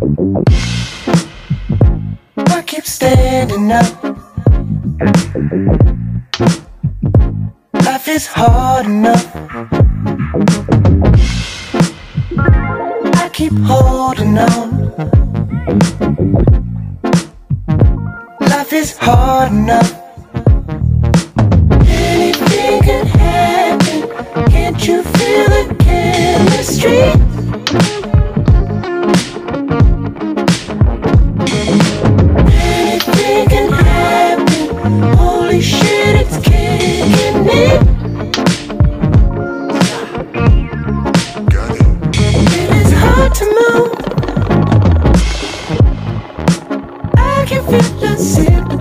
I keep standing up. Life is hard enough. I keep holding on. Life is hard enough. I can feel the same.